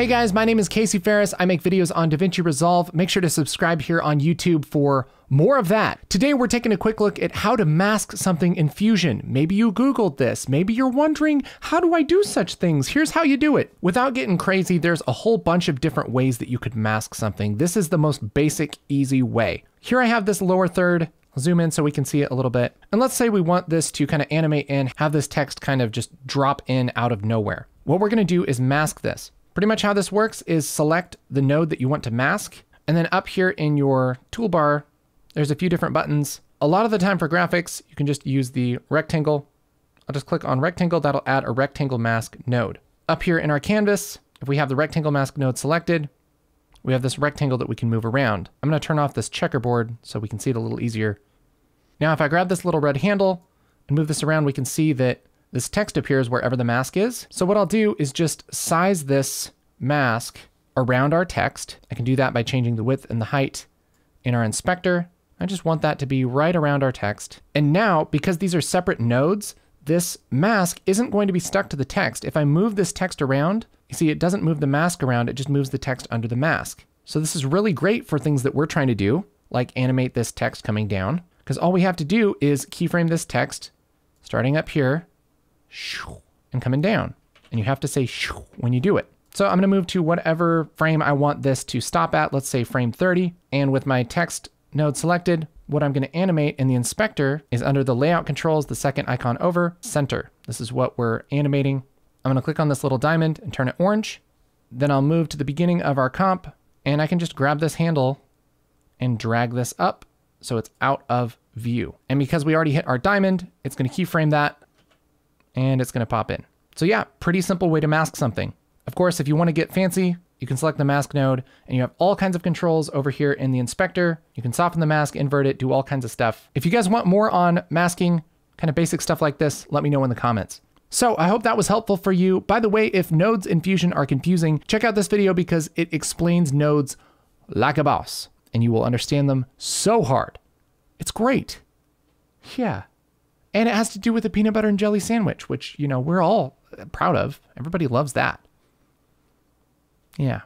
Hey guys, my name is Casey Faris. I make videos on DaVinci Resolve. Make sure to subscribe here on YouTube for more of that. Today we're taking a quick look at how to mask something in Fusion. Maybe you Googled this. Maybe you're wondering, how do I do such things? Here's how you do it. Without getting crazy, there's a whole bunch of different ways that you could mask something. This is the most basic, easy way. Here I have this lower third. I'll zoom in so we can see it a little bit. And let's say we want this to kind of animate and have this text kind of just drop in out of nowhere. What we're gonna do is mask this. Pretty much how this works is select the node that you want to mask. And then up here in your toolbar, there's a few different buttons. A lot of the time for graphics, you can just use the rectangle. I'll just click on rectangle. That'll add a rectangle mask node. Up here in our canvas, if we have the rectangle mask node selected, we have this rectangle that we can move around. I'm going to turn off this checkerboard so we can see it a little easier. Now, if I grab this little red handle and move this around, we can see that this text appears wherever the mask is. So what I'll do is just size this mask around our text. I can do that by changing the width and the height in our inspector. I just want that to be right around our text. And now, because these are separate nodes, this mask isn't going to be stuck to the text. If I move this text around, you see it doesn't move the mask around, it just moves the text under the mask. So this is really great for things that we're trying to do, like animate this text coming down, because all we have to do is keyframe this text starting up here and coming down. And you have to say when you do it. So I'm going to move to whatever frame I want this to stop at. Let's say frame 30. And with my text node selected, what I'm going to animate in the inspector is under the layout controls, the second icon over, center. This is what we're animating. I'm going to click on this little diamond and turn it orange. Then I'll move to the beginning of our comp and I can just grab this handle and drag this up so it's out of view. And because we already hit our diamond, it's going to keyframe that and it's going to pop in. So yeah, pretty simple way to mask something. Of course, if you want to get fancy, you can select the mask node and you have all kinds of controls over here in the inspector. You can soften the mask, invert it, do all kinds of stuff. If you guys want more on masking, kind of basic stuff like this, let me know in the comments. So I hope that was helpful for you. By the way, if nodes in Fusion are confusing, check out this video because it explains nodes like a boss and you will understand them so hard. It's great. Yeah. And it has to do with the peanut butter and jelly sandwich, which, you know, we're all proud of. Everybody loves that. Yeah.